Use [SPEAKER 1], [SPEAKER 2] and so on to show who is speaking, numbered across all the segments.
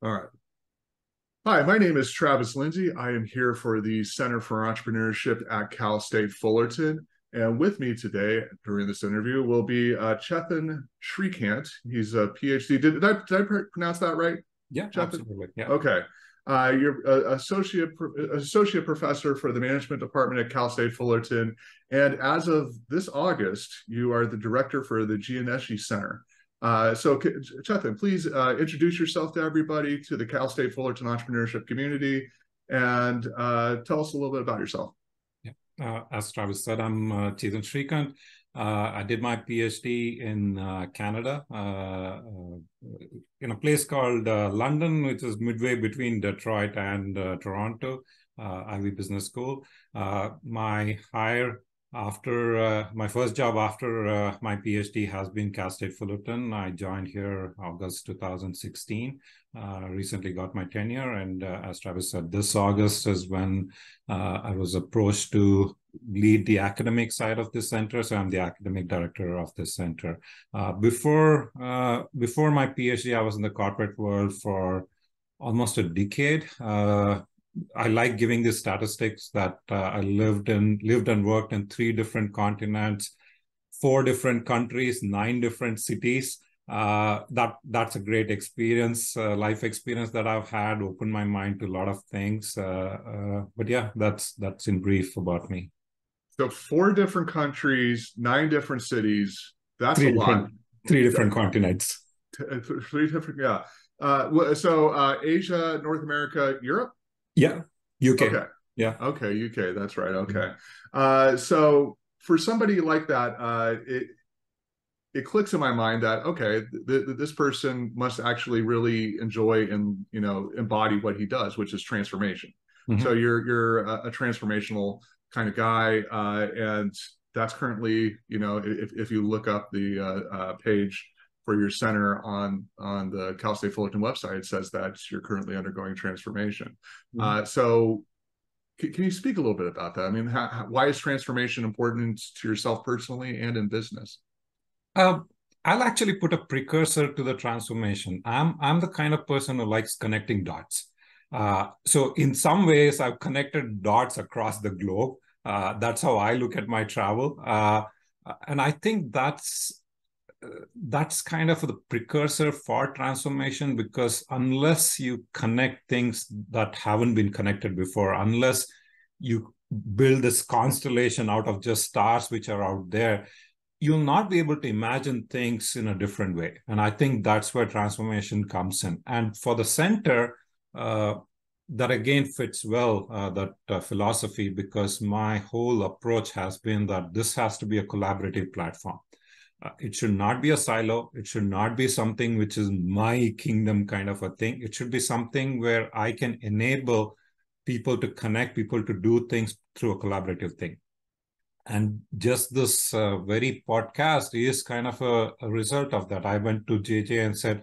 [SPEAKER 1] All right. Hi, my name is Travis Lindsay. I am here for the Center for Entrepreneurship at Cal State Fullerton. And with me today during this interview will be uh, Chethan Srikant. He's a PhD. Did, did, I, did I pronounce that right?
[SPEAKER 2] Yeah, absolutely. Yeah.
[SPEAKER 1] Okay. Uh, you're uh, associate associate professor for the management department at Cal State Fullerton, and as of this August, you are the director for the Gianneschi Center. Uh, so, Chethan, please uh, introduce yourself to everybody, to the Cal State Fullerton entrepreneurship community, and uh, tell us a little bit about yourself.
[SPEAKER 2] Uh, as Travis said, I'm uh, Chethan Srikant. Uh, I did my PhD in Canada, in a place called London, which is midway between Detroit and Toronto, Ivey Business School. my higher after uh, my first job after uh, my phd has been cal state fullerton. I joined here august 2016 uh, recently got my tenure and uh, as travis said this august is when uh, i was approached to lead the academic side of the center. So i'm the academic director of this center. Uh, before before my phd i was in the corporate world for almost a decade I like giving these statistics that uh, I lived in, lived and worked in three different continents, four different countries, nine different cities. Uh, that that's a great experience, uh, life experience that I've had. Opened my mind to a lot of things. Uh, uh, but yeah, that's that's in brief about me.
[SPEAKER 1] So four different countries, nine different cities. That's
[SPEAKER 2] three
[SPEAKER 1] a lot.
[SPEAKER 2] Three different continents.
[SPEAKER 1] Uh, three different, yeah. so Asia, North America, Europe.
[SPEAKER 2] Yeah, UK.
[SPEAKER 1] Okay.
[SPEAKER 2] Yeah.
[SPEAKER 1] Okay, UK. That's right. Okay. Uh, so for somebody like that, uh, it it clicks in my mind that okay, th- th- this person must actually really enjoy and you know embody what he does, which is transformation. Mm-hmm. So you're you're a, a, transformational kind of guy, uh, and that's currently you know if if you look up the uh, uh, page for your center on on the Cal State Fullerton website, says that you're currently undergoing transformation. Mm-hmm. Uh, so, can, can, you speak a little bit about that? I mean, how, how, why is transformation important to yourself personally and in business?
[SPEAKER 2] Um, I'll actually put a precursor to the transformation. I'm I'm the kind of person who likes connecting dots. Uh, so in some ways, I've connected dots across the globe. Uh, that's how I look at my travel, uh, and I think that's that's kind of the precursor for transformation because unless you connect things that haven't been connected before, unless you build this constellation out of just stars which are out there, you'll not be able to imagine things in a different way. And I think that's where transformation comes in. And for the center, uh, that again fits well uh, that uh, philosophy because my whole approach has been that this has to be a collaborative platform it should not be a silo. It should not be something which is my kingdom kind of a thing. It should be something where I can enable people to connect, people to do things through a collaborative thing. And just this uh, very podcast is kind of a, a result of that. I went to JJ and said,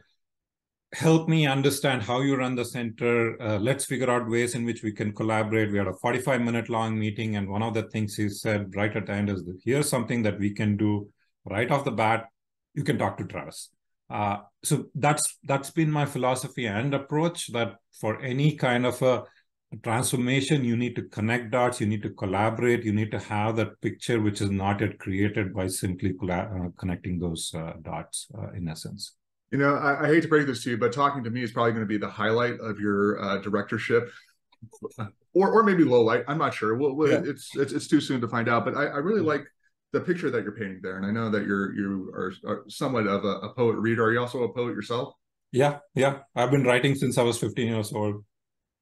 [SPEAKER 2] help me understand how you run the center. Uh, let's figure out ways in which we can collaborate. We had a 45 minute long meeting, and one of the things he said right at the end is here's something that we can do right off the bat, you can talk to Travis. Uh, so that's that's been my philosophy and approach. That for any kind of a transformation, you need to connect dots, you need to collaborate, you need to have that picture which is not yet created by simply uh, connecting those uh, dots. Uh, in essence.
[SPEAKER 1] You know, I, I, hate to break this to you, but talking to me is probably going to be the highlight of your uh, directorship or or maybe low light. I'm not sure. Well, yeah. it's, it's it's too soon to find out. But I, I really like the picture that you're painting there, and I know that you're you are, are somewhat of a, a, poet reader. Are you also a poet yourself?
[SPEAKER 2] Yeah, yeah. I've been writing since I was 15 years old.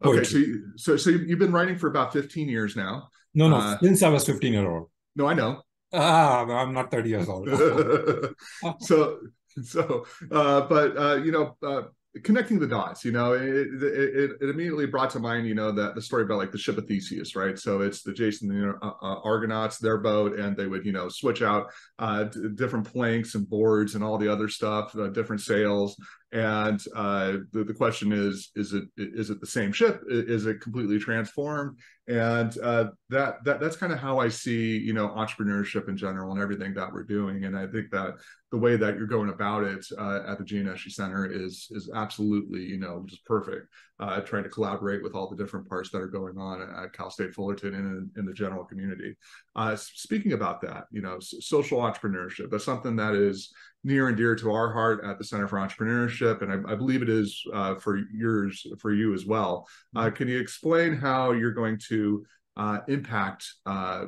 [SPEAKER 1] Poetry. Okay, so you, so so you've been writing for about 15 years now.
[SPEAKER 2] No, no, uh, since I was 15 year old.
[SPEAKER 1] No, I know.
[SPEAKER 2] Ah, I'm not 30 years old.
[SPEAKER 1] so so, uh, but uh, you know, uh, connecting the dots you know it, it, it, immediately brought to mind you know that the story about like the ship of theseus right? So it's the jason know, uh, uh, argonauts their boat and they would you know switch out uh, d- different planks and boards and all the other stuff uh, different sails and uh, the, the question is is it is it the same ship is it completely transformed and uh, that that that's kind of how I see you know entrepreneurship in general and everything that we're doing and I think that the way that you're going about it uh, at the Gene Gianneschi Center is is absolutely you know just perfect. Uh, trying to collaborate with all the different parts that are going on at Cal State Fullerton and in, in the general community. Uh, speaking about that, you know, social entrepreneurship that's something that is near and dear to our heart at the Center for Entrepreneurship, and I, I believe it is uh, for yours for you as well. Uh, mm-hmm. can you explain how you're going to uh, impact uh,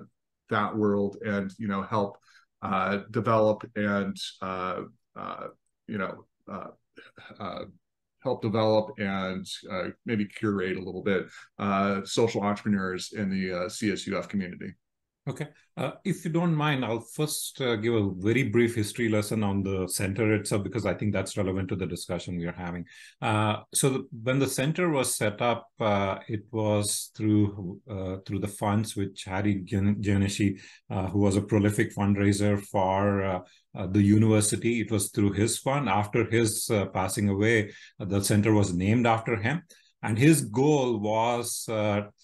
[SPEAKER 1] that world and you know help uh, develop and uh, you know help develop and maybe curate a little bit social entrepreneurs in the CSUF community?
[SPEAKER 2] Okay. Uh, if you don't mind, I'll first uh, give a very brief history lesson on the center itself because I think that's relevant to the discussion we are having. Uh, so the, when the center was set up, uh, it was through uh, through the funds which Harry Gianneschi, uh, who was a prolific fundraiser for the university, it was through his fund. After his passing away, the center was named after him, and his goal was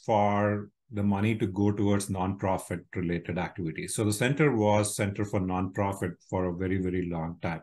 [SPEAKER 2] for the money to go towards nonprofit related activities. So the center was Center for Nonprofit for a very, very long time.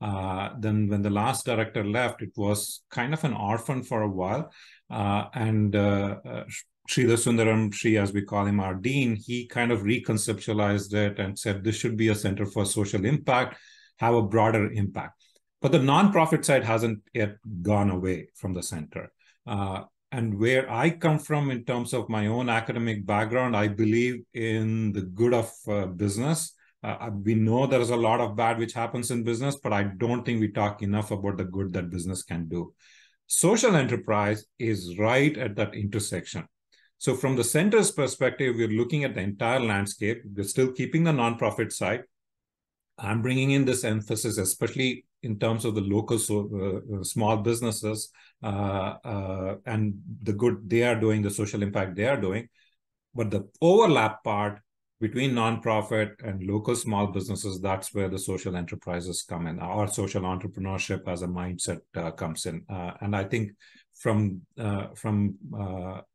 [SPEAKER 2] Uh, then when the last director left, it was kind of an orphan for a while. Uh, and uh, uh Sridhar Sundaram, Sri, as we call him, our dean, he kind of reconceptualized it and said this should be a center for social impact, have a broader impact. But the nonprofit side hasn't yet gone away from the center. Uh, and where I come from in terms of my own academic background, I believe in the good of uh, business. Uh, we know there's a lot of bad which happens in business, but I don't think we talk enough about the good that business can do. Social enterprise is right at that intersection. So, from the center's perspective, we're looking at the entire landscape. We're still keeping the nonprofit side. I'm bringing in this emphasis, especially in terms of the local so, uh, uh, small businesses uh, uh, and the good they are doing, the social impact they are doing. But the overlap part between nonprofit and local small businesses, that's where the social enterprises come in, or social entrepreneurship as a mindset uh, comes in. Uh, and I think from from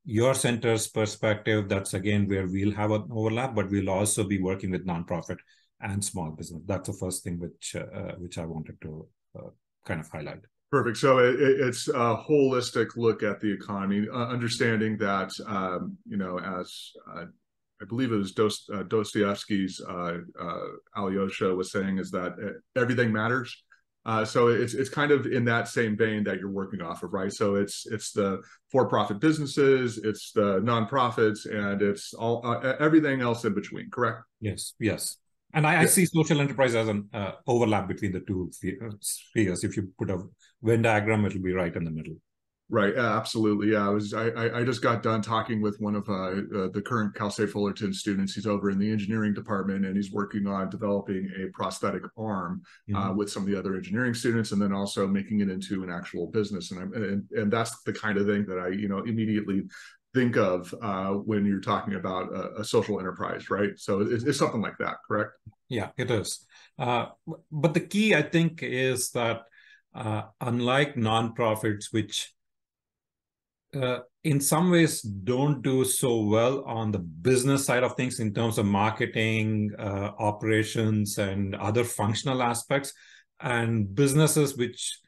[SPEAKER 2] your center's perspective, that's again where we'll have an overlap, but we'll also be working with nonprofit and small business. That's the first thing which uh, which I wanted to uh, kind of highlight.
[SPEAKER 1] Perfect. So it, it's a holistic look at the economy, uh, understanding that um, you know, as uh, I believe it was Dost, uh, Dostoevsky's uh, Alyosha was saying, is that everything matters. Uh, so it's it's kind of in that same vein that you're working off of, right? So it's it's the for-profit businesses, it's the nonprofits, and it's all uh, everything else in between. Correct?
[SPEAKER 2] Yes. Yes. And I, yeah. I, see social enterprise as an uh, overlap between the two uh, spheres. If you put a Venn diagram, it'll be right in the middle.
[SPEAKER 1] Right. absolutely. Yeah. I was. I. I just got done talking with one of uh, uh, the current Cal State Fullerton students. He's over in the engineering department, and he's working on developing a prosthetic arm uh, mm-hmm. uh, with some of the other engineering students, and then also making it into an actual business. And I'm. And, and that's the kind of thing that I, you know, immediately think of uh, when you're talking about a, a social enterprise, right? So it's, it's, something like that, correct?
[SPEAKER 2] Yeah, it is. Uh, but the key, I think, is that uh, unlike nonprofits, which uh, in some ways don't do so well on the business side of things in terms of marketing, uh, operations, and other functional aspects, and businesses which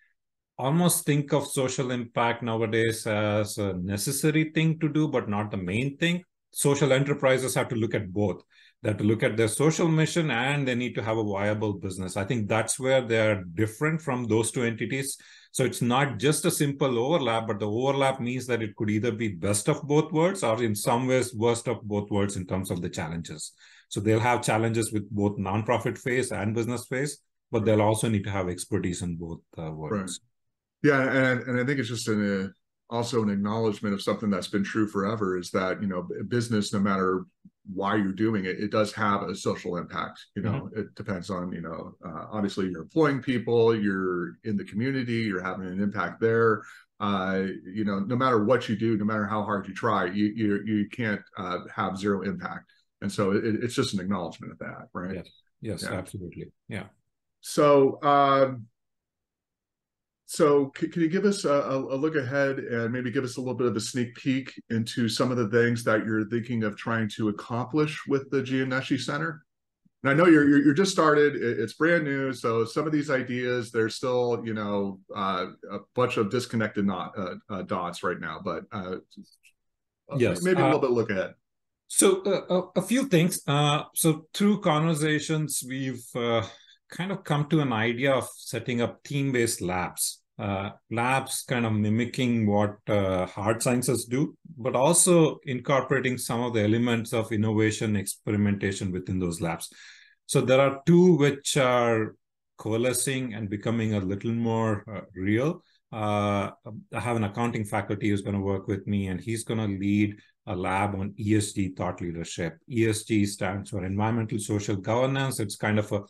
[SPEAKER 2] almost think of social impact nowadays as a necessary thing to do, but not the main thing. Social enterprises have to look at both. They have to look at their social mission and they need to have a viable business. I think that's where they're different from those two entities. So it's not just a simple overlap, but the overlap means that it could either be best of both worlds or in some ways worst of both worlds in terms of the challenges. So they'll have challenges with both nonprofit phase and business phase, but they'll also need to have expertise in both uh, worlds. Right.
[SPEAKER 1] Yeah, and and I think it's just an uh, also an acknowledgement of something that's been true forever is that you know business, no matter why you're doing it, it does have a social impact. You know, mm-hmm. it depends on you know uh, obviously you're employing people, you're in the community, you're having an impact there. Uh, you know, no matter what you do, no matter how hard you try, you you you can't uh, have zero impact. And so it, it's just an acknowledgement of that, right?
[SPEAKER 2] Yes, yes, yeah. absolutely, yeah.
[SPEAKER 1] So. Um, so can, can you give us a, a, look ahead and maybe give us a little bit of a sneak peek into some of the things that you're thinking of trying to accomplish with the Gianneschi Center? And I know you're, you're, you're just started; it's brand new, so some of these ideas there's still you know uh, a bunch of disconnected not, uh, uh, dots right now, but uh, yes, maybe a little uh, bit look ahead.
[SPEAKER 2] So uh, a, a, few things. so through conversations, we've kind of come to an idea of setting up theme-based labs. Uh, labs kind of mimicking what uh, hard sciences do, but also incorporating some of the elements of innovation experimentation within those labs. So there are two which are coalescing and becoming a little more uh, real. Uh, I have an accounting faculty who's going to work with me, and he's going to lead a lab on ESG thought leadership. ESG stands for environmental social governance. It's kind of a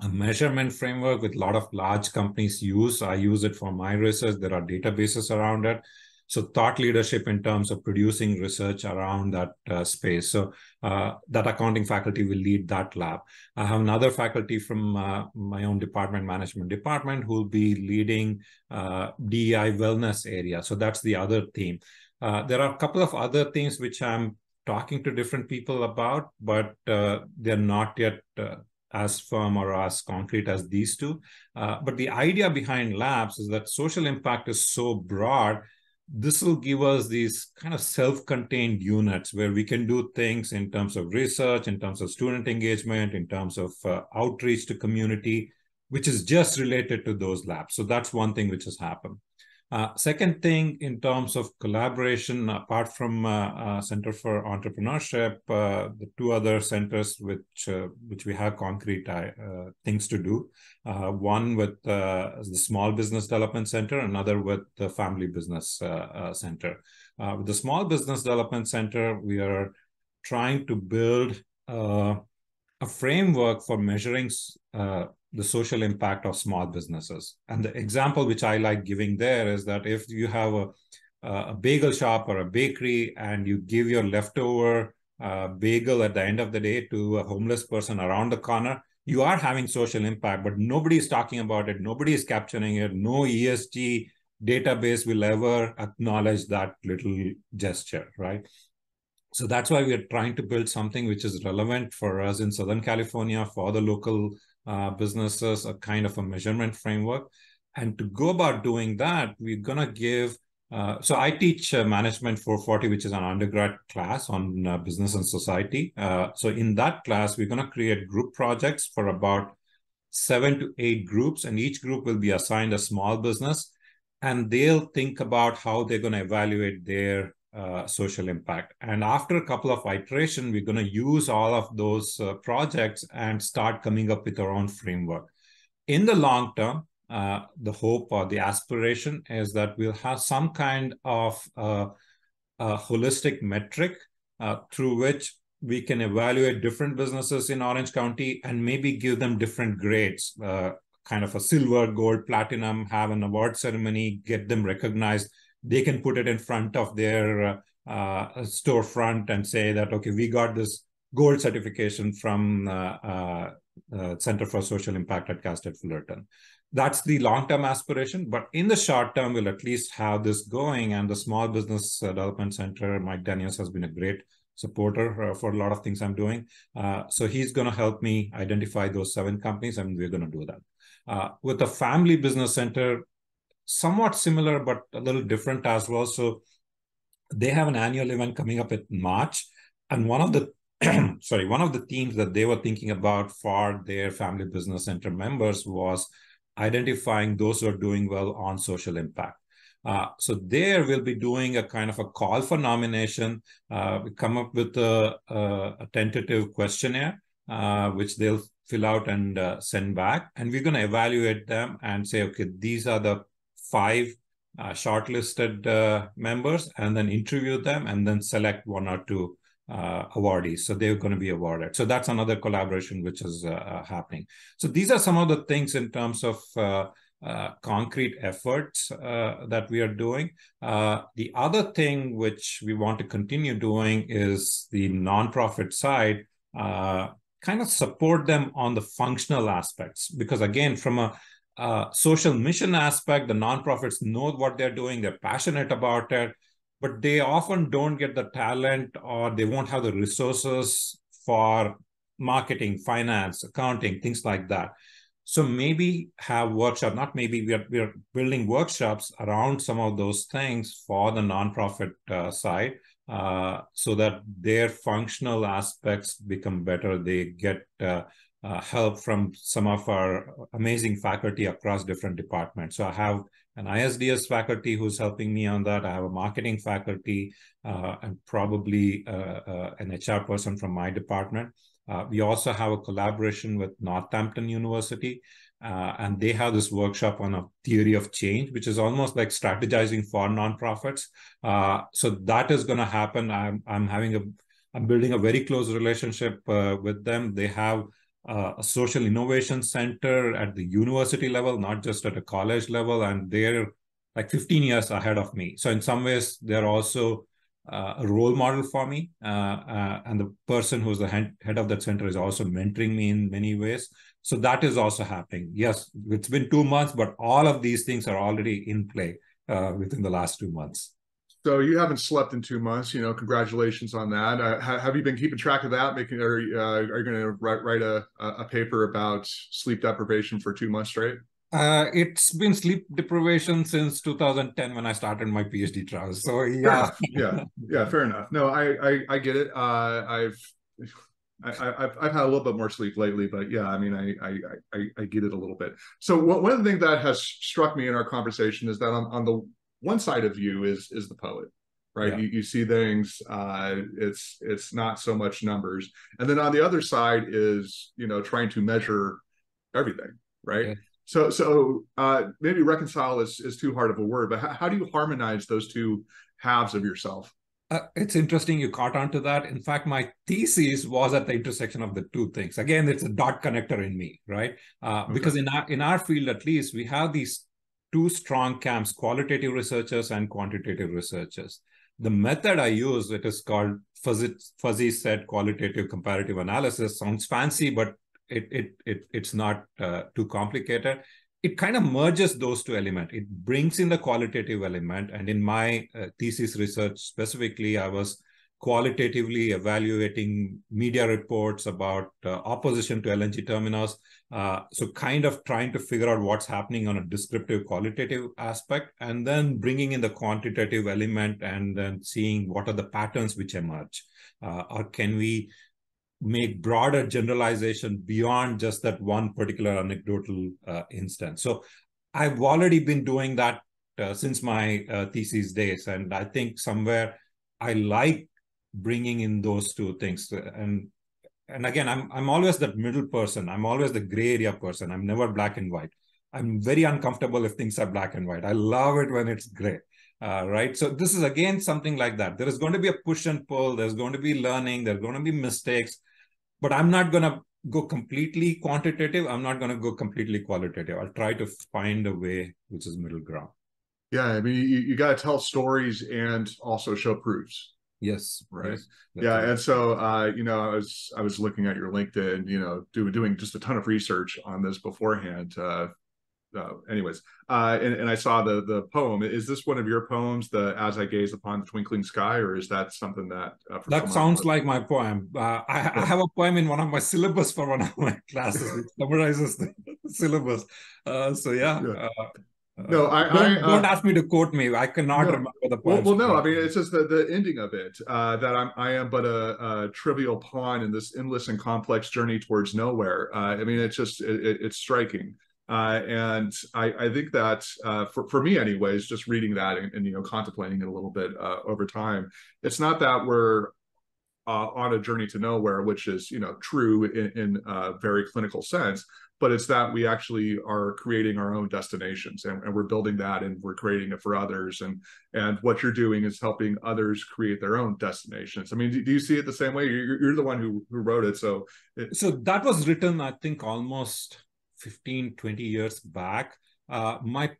[SPEAKER 2] a measurement framework with a lot of large companies use. I use it for my research. There are databases around it. So thought leadership in terms of producing research around that uh, space. So uh, that accounting faculty will lead that lab. I have another faculty from uh, my own department, management department, who will be leading uh, DEI wellness area. So that's the other theme. Uh, there are a couple of other things which I'm talking to different people about, but uh, they're not yet as firm or as concrete as these two. Uh, but the idea behind labs is that social impact is so broad. This will give us these kind of self contained units where we can do things in terms of research, in terms of student engagement, in terms of uh, outreach to community, which is just related to those labs. So that's one thing which has happened. Uh, second thing, in terms of collaboration, apart from uh, uh, Center for Entrepreneurship, uh, the two other centers which uh, which we have concrete uh, things to do. one with the Small Business Development Center, another with the Family Business Center. with the Small Business Development Center, we are trying to build a framework for measuring the social impact of small businesses. And the example which I like giving there is that if you have a, a bagel shop or a bakery and you give your leftover uh, bagel at the end of the day to a homeless person around the corner, you are having social impact, but nobody is talking about it. Nobody is capturing it. No ESG database will ever acknowledge that little gesture, right? So that's why we are trying to build something which is relevant for us in Southern California for the local uh, businesses a kind of a measurement framework. And to go about doing that, we're going to give. Uh, so I teach uh, Management 440, which is an undergrad class on uh, business and society. Uh, so in that class, we're going to create group projects for about seven to eight groups, and each group will be assigned a small business, and they'll think about how they're going to evaluate their uh, social impact. And after a couple of iteration, we're going to use all of those uh, projects and start coming up with our own framework. In the long term, uh, the hope or the aspiration is that we'll have some kind of uh, holistic metric uh, through which we can evaluate different businesses in Orange County and maybe give them different grades, kind of a silver, gold, platinum, have an award ceremony, get them recognized they can put it in front of their uh, uh, storefront and say that okay we got this gold certification from uh, uh, uh center for social impact at Cal State Fullerton. That's the long-term aspiration but in the short term we'll at least have this going and the small business development center mike daniels has been a great supporter uh, for a lot of things i'm doing. So he's going to help me identify those seven companies and we're going to do that. With the family business center somewhat similar, but a little different as well. So they have an annual event coming up in March. And one of the sorry, one of the themes that they were thinking about for their family business center members was identifying those who are doing well on social impact. Uh, so there we'll be doing a kind of a call for nomination. Uh, we come up with a, a, a tentative questionnaire, uh, which they'll fill out and uh, send back. And we're going to evaluate them and say, okay, these are the five uh, shortlisted uh, members and then interview them and then select one or two uh, awardees. So they're going to be awarded. So that's another collaboration which is uh, uh, happening. So these are some of the things in terms of uh, concrete efforts that we are doing. the other thing which we want to continue doing is the nonprofit side kind of support them on the functional aspects because again from a uh, social mission aspect, the nonprofits know what they're doing, they're passionate about it, but they often don't get the talent or they won't have the resources for marketing, finance, accounting, things like that. So maybe have workshop, not maybe we are, we are building workshops around some of those things for the nonprofit uh, side uh, so that their functional aspects become better. They get uh, uh, help from some of our amazing faculty across different departments. So I have an ISDS faculty who's helping me on that. I have a marketing faculty uh, and probably uh, an HR person from my department. Uh, we also have a collaboration with Northampton University, uh, and they have this workshop on a theory of change, which is almost like strategizing for nonprofits. Uh, so that is going to happen. I'm, I'm having a, I'm building a very close relationship uh, with them. They have uh, a social innovation center at the university level, not just at a college level, and they're like 15 years ahead of me. So in some ways, they're also uh, a role model for me. Uh, uh, and the person who's the head, head of that center is also mentoring me in many ways. So that is also happening. Yes, it's been two months, but all of these things are already in play uh, within the last two months.
[SPEAKER 1] So you haven't slept in two months. You know, congratulations on that. Uh, have you been keeping track of that? Making or uh, are you going to write write a a paper about sleep deprivation for two months straight?
[SPEAKER 2] Uh, it's been sleep deprivation since 2010 when I started my PhD trials. So yeah,
[SPEAKER 1] yeah, yeah, fair enough. No, I I, I get it. Uh, I've I, have I've had a little bit more sleep lately, but yeah, I mean, I I I, I get it a little bit. So one of the things that has struck me in our conversation is that on, on the one side of you is is the poet, right? Yeah. You, you see things. Uh, it's it's not so much numbers, and then on the other side is you know trying to measure everything, right? Yeah. So, so uh, maybe reconcile is, is too hard of a word, but how, how do you harmonize those two halves of yourself?
[SPEAKER 2] Uh, it's interesting you caught on to that. In fact, my thesis was at the intersection of the two things. Again, it's a dot connector in me, right? Uh, okay. Because in our in our field, at least, we have these two strong camps: qualitative researchers and quantitative researchers. The method I use, it is called fuzzy, fuzzy set qualitative comparative analysis. Sounds fancy, but it it, it it's not uh, too complicated it kind of merges those two elements it brings in the qualitative element and in my uh, thesis research specifically i was qualitatively evaluating media reports about uh, opposition to lng terminals uh, so kind of trying to figure out what's happening on a descriptive qualitative aspect and then bringing in the quantitative element and then seeing what are the patterns which emerge uh, or can we make broader generalization beyond just that one particular anecdotal uh, instance. So I've already been doing that uh, since my uh, thesis days, and I think somewhere I like bringing in those two things. And and again, I'm I'm always that middle person. I'm always the gray area person. I'm never black and white. I'm very uncomfortable if things are black and white. I love it when it's gray. Uh, right? So this is again something like that. There is going to be a push and pull. There's going to be learning. There's going to be mistakes but I'm not going to go completely quantitative. I'm not going to go completely qualitative. I'll try to find a way which is middle ground.
[SPEAKER 1] Yeah, I mean, you, you got to tell stories and also show proofs.
[SPEAKER 2] Yes.
[SPEAKER 1] Right. Yes, yeah, right. and so uh, you know, I was I was looking at your LinkedIn, you know, doing doing just a ton of research on this beforehand. Uh, uh, anyways, uh, and, and I saw the the poem. Is this one of your poems, the "As I Gaze Upon the Twinkling Sky," or is that something that
[SPEAKER 2] uh, that sounds like my poem? Uh, I, I, have a poem in one of my syllabus for one of my classes, which summarizes the syllabus. Uh, so yeah. yeah. Uh,
[SPEAKER 1] no, I
[SPEAKER 2] don't,
[SPEAKER 1] I,
[SPEAKER 2] don't ask me to quote me. I cannot no, remember the
[SPEAKER 1] poem. Well, well, no, I mean it's just the, the ending of it that I'm I am but a, a, trivial pawn in this endless and complex journey towards nowhere. I mean, it's just it, it's striking. Uh, and I, I, think that uh, for, for me anyways, just reading that and, and, you know contemplating it a little bit uh, over time, it's not that we're uh, on a journey to nowhere, which is you know true in, in a very clinical sense, but it's that we actually are creating our own destinations and, and, we're building that and we're creating it for others. And and what you're doing is helping others create their own destinations. I mean do, do you see it the same way? You're, you're the one who, who wrote it so it,
[SPEAKER 2] so that was written i think almost 15, 20 years back, uh, my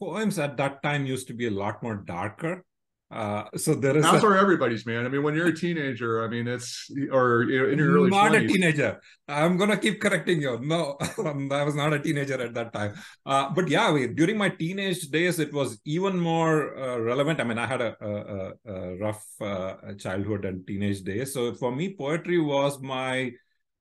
[SPEAKER 2] poems at that time used to be a lot more darker. Uh, so there is.
[SPEAKER 1] How's a, everybody's man? I mean, when you're a teenager, I mean, it's or in your early.
[SPEAKER 2] Not
[SPEAKER 1] 20s.
[SPEAKER 2] a teenager. I'm gonna keep correcting you. No, I was not a teenager at that time. Uh, but yeah, we, during my teenage days, it was even more uh, relevant. I mean, I had a, a, a rough uh, childhood and teenage days, so for me, poetry was my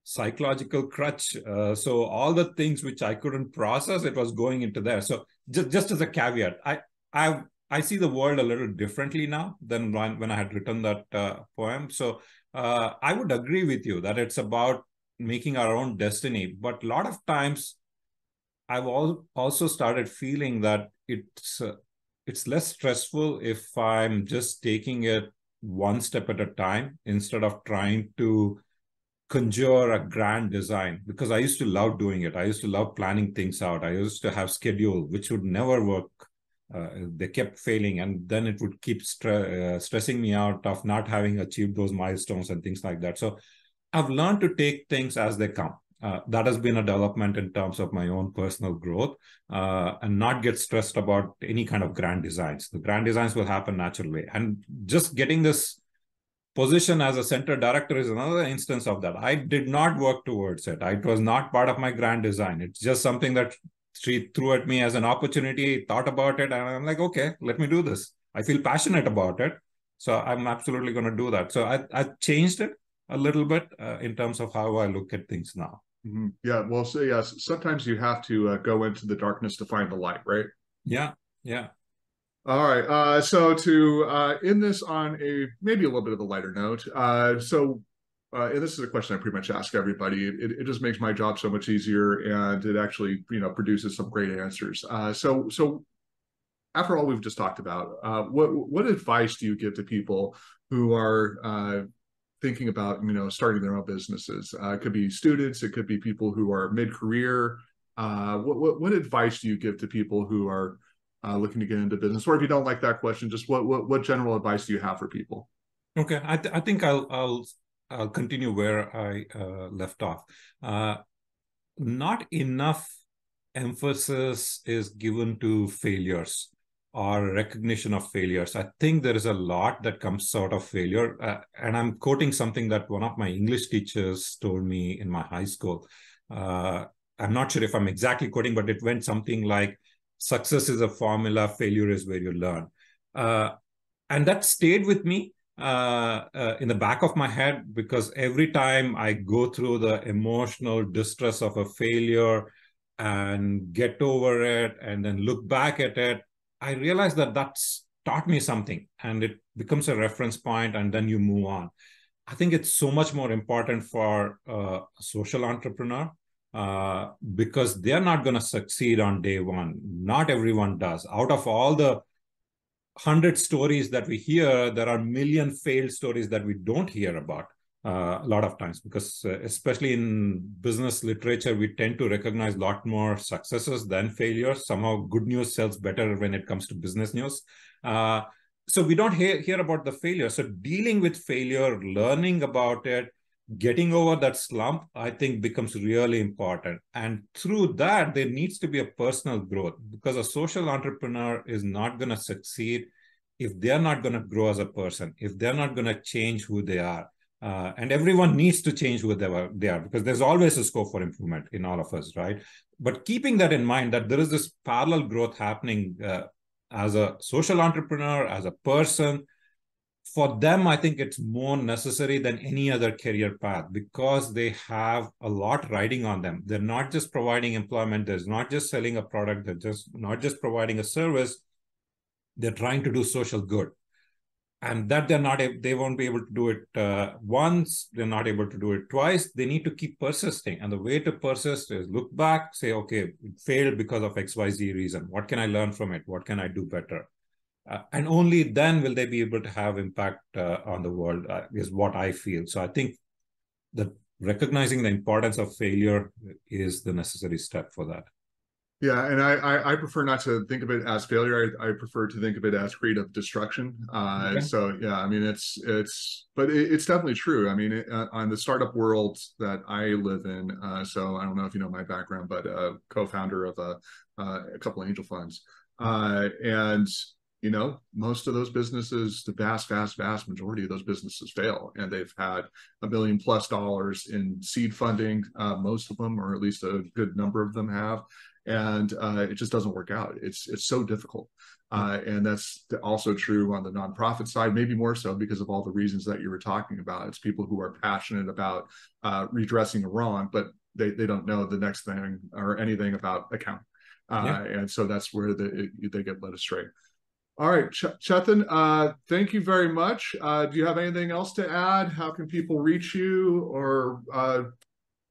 [SPEAKER 2] psychological crutch. Uh, so all the things which I couldn't process, it was going into there. So just just as a caveat, I I I see the world a little differently now than when, I had written that uh, poem. So uh, I would agree with you that it's about making our own destiny. But a lot of times, I've all, also started feeling that it's uh, it's less stressful if I'm just taking it one step at a time instead of trying to conjure a grand design because I used to love doing it. I used to love planning things out. I used to have schedule which would never work uh, they kept failing and then it would keep stre- uh, stressing me out of not having achieved those milestones and things like that. So i've learned to take things as they come. Uh, that has been a development in terms of my own personal growth uh, and not get stressed about any kind of grand designs. The grand designs will happen naturally and just getting this position as a center director is another instance of that. I did not work towards it. It was not part of my grand design. It's just something that she threw at me as an opportunity, thought about it, and I'm like, okay, let me do this. I feel passionate about it. So I'm absolutely going to do that. So I, I changed it a little bit uh, in terms of how I look at things now.
[SPEAKER 1] Mm-hmm. Yeah. Well, so yes, sometimes you have to uh, go into the darkness to find the light, right?
[SPEAKER 2] Yeah. Yeah.
[SPEAKER 1] All right. Uh, so to uh, end this on a maybe a little bit of a lighter note. Uh, so uh, and this is a question I pretty much ask everybody. It, it just makes my job so much easier, and it actually, you know, produces some great answers. Uh, so, so after all we've just talked about, uh, what what advice do you give to people who are uh, thinking about, you know, starting their own businesses? Uh, it could be students, it could be people who are mid career. Uh, what, what what advice do you give to people who are looking to get into business? Or if you don't like that question, just what what what general advice do you have for people?
[SPEAKER 2] Okay, I, th- I think I'll I'll I'll continue where I uh, left off. Uh, not enough emphasis is given to failures or recognition of failures. I think there is a lot that comes out of failure. Uh, and I'm quoting something that one of my English teachers told me in my high school. Uh, I'm not sure if I'm exactly quoting, but it went something like success is a formula, failure is where you learn. Uh, and that stayed with me uh, uh, in the back of my head because every time I go through the emotional distress of a failure and get over it and then look back at it, I realize that that's taught me something and it becomes a reference point and then you move on. I think it's so much more important for a social entrepreneur uh, because they're not going to succeed on day one. Not everyone does. Out of all the hundred stories that we hear, there are million failed stories that we don't hear about uh, a lot of times because uh, especially in business literature, we tend to recognize a lot more successes than failures. Somehow good news sells better when it comes to business news. Uh, so we don't hear, hear about the failure. So dealing with failure, learning about it, getting over that slump i think becomes really important. And through that there needs to be a personal growth because a social entrepreneur is not going to succeed if they're not going to grow as a person if they're not going to change who they are. Uh, and everyone needs to change who they are, they are because there's always a scope for improvement in all of us right? But keeping that in mind that there is this parallel growth happening uh, as a social entrepreneur as a person for them, I think it's more necessary than any other career path because they have a lot riding on them. They're not just providing employment, they're not just selling a product, they're just not just providing a service, they're trying to do social good. And that they're not, they won't be able to do it uh, once, they're not able to do it twice. They need to keep persisting. And the way to persist is look back, say, okay, failed because of XYZ reason. What can I learn from it? What can I do better? Uh, and only then will they be able to have impact uh, on the world uh, is what i feel. So i think that recognizing the importance of failure is the necessary step for that.
[SPEAKER 1] Yeah and i i, I prefer not to think of it as failure. I, I prefer to think of it as creative destruction. Uh, okay. so yeah i mean it's it's but it, it's definitely true. I mean it, uh, on the startup world that i live in uh, so i don't know if you know my background but a co-founder of a, a couple of angel funds. And you know, most of those businesses, the vast, vast, vast majority of those businesses fail, and they've had a million plus dollars in seed funding. Uh, most of them, or at least a good number of them, have, and uh, it just doesn't work out. It's it's so difficult. Uh, and that's also true on the nonprofit side, maybe more so because of all the reasons that you were talking about. It's people who are passionate about uh, redressing a wrong, but they, they don't know the next thing or anything about accounting. Uh, yeah. And so that's where the, it, they get led astray. All right, Ch- Chethan, uh, thank you very much. Uh, do you have anything else to add? How can people reach you or uh,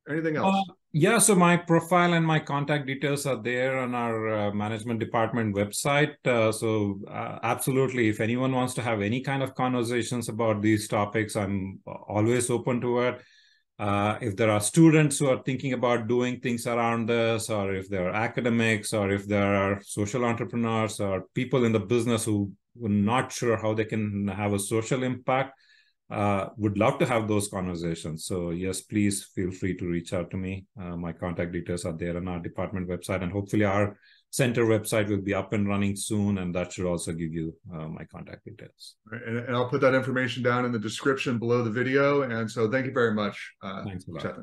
[SPEAKER 1] anything else?
[SPEAKER 2] Uh, yeah, so my profile and my contact details are there on our uh, management department website. Uh, so, absolutely, if anyone wants to have any kind of conversations about these topics, I'm always open to it. Uh, if there are students who are thinking about doing things around this, or if there are academics, or if there are social entrepreneurs, or people in the business who are not sure how they can have a social impact, uh, would love to have those conversations. So yes, please feel free to reach out to me. Uh, my contact details are there on our department website, and hopefully our center website will be up and running soon, and that should also give you uh, my contact details.
[SPEAKER 1] And, and, I'll put that information down in the description below the video. And so thank you very much. Uh,
[SPEAKER 2] Thanks a lot.